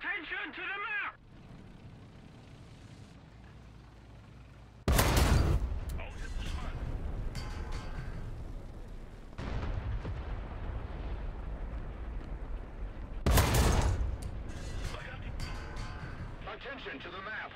Attention to the map! Attention to the map!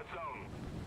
that zone.